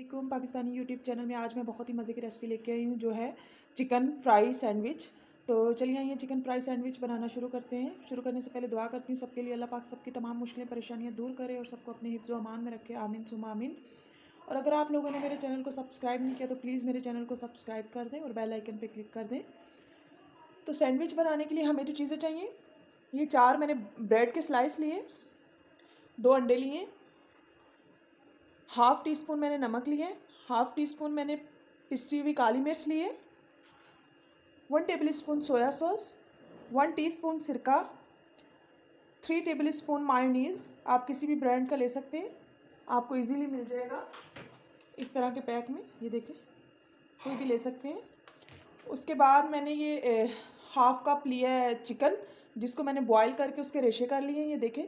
वालेकुम। Pakistani YouTube channel में आज मैं बहुत ही मज़े की रेसिपी लेके आई हूँ, जो है चिकन फ्राई सैंडविच तो चलिए आइए चिकन फ्राई सैंडविच बनाना शुरू करते हैं। शुरू करने से पहले दुआ करती हूँ सबके लिए, अल्लाह पाक सबकी तमाम मुश्किलें, परेशानियाँ दूर करे और सबको अपने हिफ्ज़ अमान में रखे। आमिन सुम आमिन। और अगर आप लोगों ने मेरे चैनल को सब्सक्राइब नहीं किया तो प्लीज़ मेरे चैनल को सब्सक्राइब कर दें और बेल आइकन पर क्लिक कर दें। तो सैंडविच बनाने के लिए हमें जो चीज़ें चाहिए, ये चार मैंने ब्रेड के स्लाइस लिए, दो अंडे लिए हाफ़ टी स्पून मैंने नमक लिए, हाफ़ टी स्पून मैंने पिसी हुई काली मिर्च लिए, one tablespoon soya sauce, one teaspoon सिरका, थ्री टेबल स्पून मायोनीज़, आप किसी भी ब्रांड का ले सकते हैं, आपको इजीली मिल जाएगा। इस तरह के पैक में, ये देखें कोई भी ले सकते हैं। उसके बाद मैंने ये हाफ़ कप लिया है चिकन, जिसको मैंने बॉईल करके उसके रेशे कर लिए हैं, ये देखें।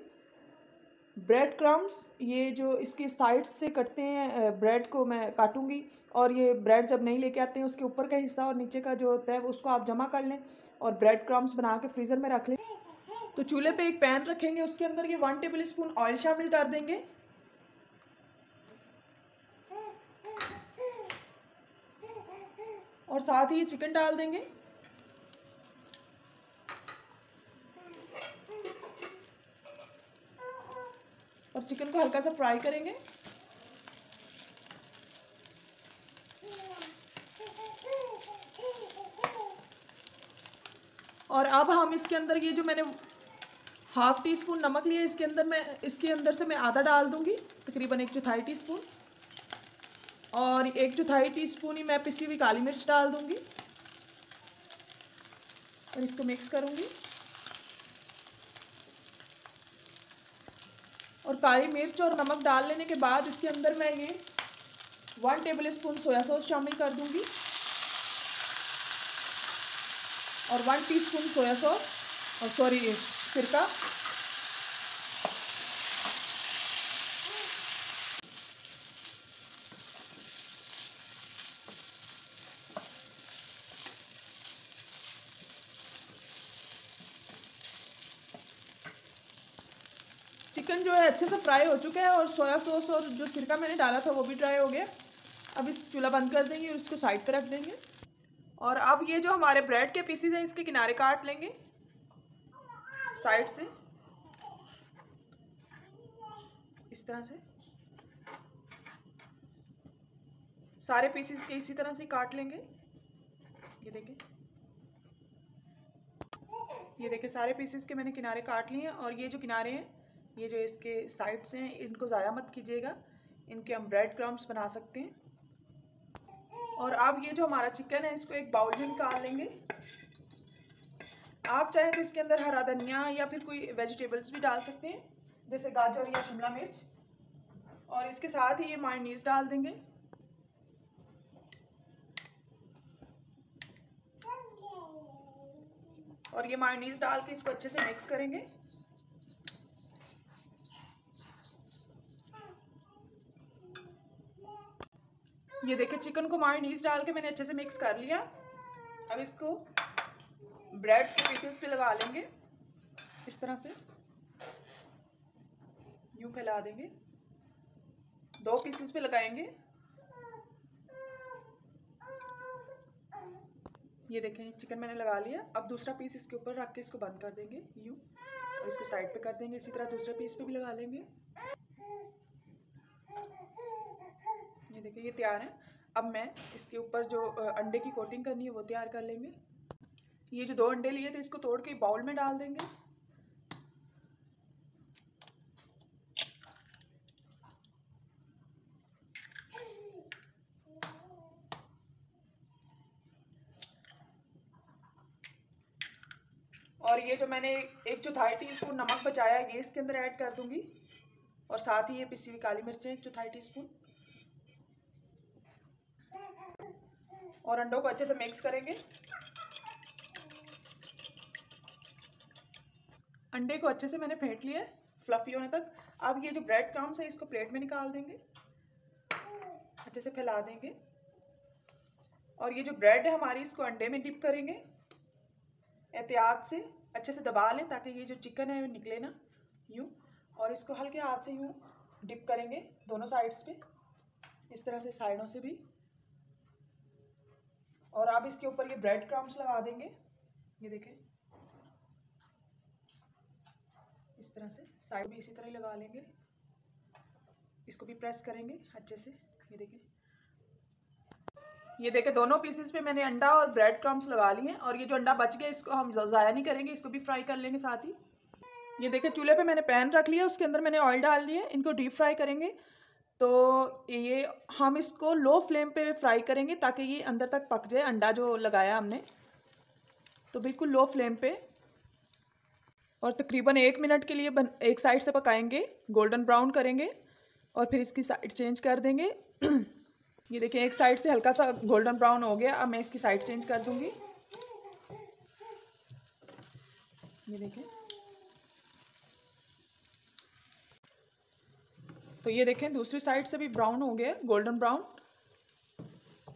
ब्रेड क्रम्स ये जो इसके साइड से कटते हैं ब्रेड को मैं काटूँगी और ये ब्रेड जब नहीं लेके आते हैं, उसके ऊपर का हिस्सा और नीचे का जो होता है, उसको आप जमा कर लें और ब्रेड क्रम्स बना के फ्रीज़र में रख लें। तो चूल्हे पे एक पैन रखेंगे, उसके अंदर ये वन टेबल स्पून ऑयल शामिल कर देंगे। और साथ ही ये चिकन डाल देंगे। और चिकन को हल्का सा फ्राई करेंगे। और अब हम इसके अंदर ये जो मैंने हाफ़ टी स्पून नमक लिया, इसके अंदर मैं, इसके अंदर से मैं आधा डाल दूँगी, तकरीबन एक चौथाई टी स्पून और एक चौथाई टी स्पून ही मैं पिसी हुई काली मिर्च डाल दूँगी। और इसको मिक्स करूँगी। और काली मिर्च और नमक डाल लेने के बाद इसके अंदर मैं ये one tablespoon soya sauce शामिल कर दूँगी। और वन टीस्पून सोया सॉस और सॉरी सिरका। चिकन जो है अच्छे से फ्राई हो चुका है और सोया सॉस और जो सिरका मैंने डाला था वो भी ड्राई हो गया। अब इस चूल्हा बंद कर देंगे और इसको साइड पर रख देंगे। और अब ये जो हमारे ब्रेड के पीसीज हैं, इसके किनारे काट लेंगे। साइड से। इस तरह से। सारे पीसीस के इसी तरह से काट लेंगे। ये देखें। ये देखें, सारे पीसेस के मैंने किनारे काट लिए हैं और ये जो किनारे हैं ये जो इसके साइड्स हैं, इनको ज़ाया मत कीजिएगा। इनके हम ब्रेड क्रम्स बना सकते हैं। और अब ये जो हमारा चिकन है, इसको एक बाउल में निकाल लेंगे। आप चाहें तो इसके अंदर हरा धनिया या फिर कोई वेजिटेबल्स भी डाल सकते हैं, जैसे गाजर या शिमला मिर्च। और इसके साथ ही ये मायनीस डाल देंगे। और ये मायोनीज डाल के इसको अच्छे से मिक्स करेंगे। ये देखिए चिकन को मायोनीज डाल के मैंने अच्छे से मिक्स कर लिया। अब इसको ब्रेड के पीसेस पे लगा लेंगे। इस तरह से। यूँ फैला देंगे। दो पीसेस पे लगाएँगे। ये देखें चिकन मैंने लगा लिया। अब दूसरा पीस इसके ऊपर रख के इसको बंद कर देंगे। यूँ। और इसको साइड पे कर देंगे। इसी तरह दूसरे पीस पे भी लगा लेंगे। ये देखिए, ये तैयार है। अब मैं इसके ऊपर जो अंडे की कोटिंग करनी है, वो तैयार कर लेंगे। ये जो दो अंडे लिए थे, इसको तोड़ के बाउल में डाल देंगे। और ये जो मैंने, एक चौथाई टी स्पून नमक बचाया, ये इसके अंदर ऐड कर दूँगी। और साथ ही ये पिसी हुई काली मिर्चें, एक चौथाई टी स्पून और अंडों को अच्छे से मिक्स करेंगे। अंडे को अच्छे से मैंने फेंट लिया फ्लफी होने तक। अब ये जो ब्रेड क्रम्स है, इसको प्लेट में निकाल देंगे। अच्छे से फैला देंगे। और ये जो ब्रेड है हमारी, इसको अंडे में डिप करेंगे। एहतियात से अच्छे से दबा लें, ताकि ये जो चिकन है, वो निकले ना, यूँ। और इसको हल्के हाथ से यूँ डिप करेंगे, दोनों साइड्स पे। इस तरह से साइडों से भी। और आप इसके ऊपर ये ब्रेड क्रम्स लगा देंगे। ये देखें। इस तरह से साइड भी इसी तरह ही लगा लेंगे। इसको भी प्रेस करेंगे अच्छे से। ये देखें। ये देखें, दोनों पीसेस पे मैंने अंडा और ब्रेड क्रम्स लगा लिए हैं और ये जो अंडा बच गया, इसको हम ज़ाया नहीं करेंगे, इसको भी फ्राई कर लेंगे साथ ही। ये देखें, चूल्हे पे मैंने पैन रख लिया, उसके अंदर मैंने ऑयल डाल दिया, इनको डीप फ्राई करेंगे। तो ये हम इसको लो फ्लेम पे फ्राई करेंगे ताकि ये अंदर तक पक जाए अंडा जो लगाया हमने। तो बिल्कुल लो फ्लेम पे। और तकरीबन एक मिनट के लिए बन, एक साइड से पकाएँगे गोल्डन ब्राउन करेंगे और फिर इसकी साइड चेंज कर देंगे। ये देखिए एक साइड से हल्का सा गोल्डन ब्राउन हो गया अब मैं इसकी साइड चेंज कर दूँगी। ये देखें तो ये देखें, दूसरी साइड से भी ब्राउन हो गया गोल्डन ब्राउन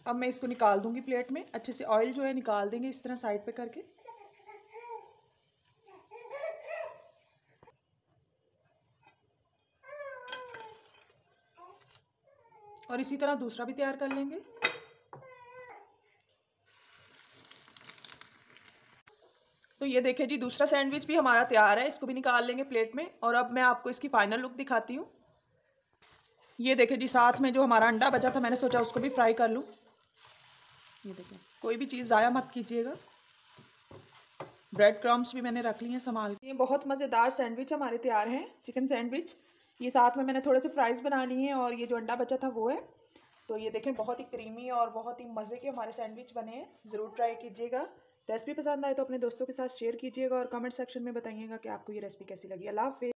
अब मैं इसको निकाल दूँगी प्लेट में, अच्छे से ऑयल जो है निकाल देंगे इस तरह साइड पे करके। और इसी तरह दूसरा भी तैयार कर लेंगे। तो ये देखिए जी, दूसरा सैंडविच भी हमारा तैयार है, इसको भी निकाल लेंगे प्लेट में। और अब मैं आपको इसकी फाइनल लुक दिखाती हूँ। ये देखिए जी, साथ में जो हमारा अंडा बचा था, मैंने सोचा उसको भी फ्राई कर लूँ। ये देखिए कोई भी चीज़ ज़ाया मत कीजिएगा। ब्रेड क्रम्स भी मैंने रख लिए हैं, संभाल के। ये बहुत मज़ेदार सैंडविच हमारे तैयार हैं चिकन सैंडविच ये साथ में मैंने थोड़े से फ्राइज़ बना लिए हैं, और ये जो अंडा बचा था वो है। तो ये देखें, बहुत ही क्रीमी और बहुत ही मज़े के हमारे सैंडविच बने हैं। ज़रूर ट्राई कीजिएगा। रेसिपी पसंद आए तो अपने दोस्तों के साथ शेयर कीजिएगा, और कमेंट सेक्शन में बताइएगा कि आपको ये रेसिपी कैसी लगी। अल्लाह हाफिज़।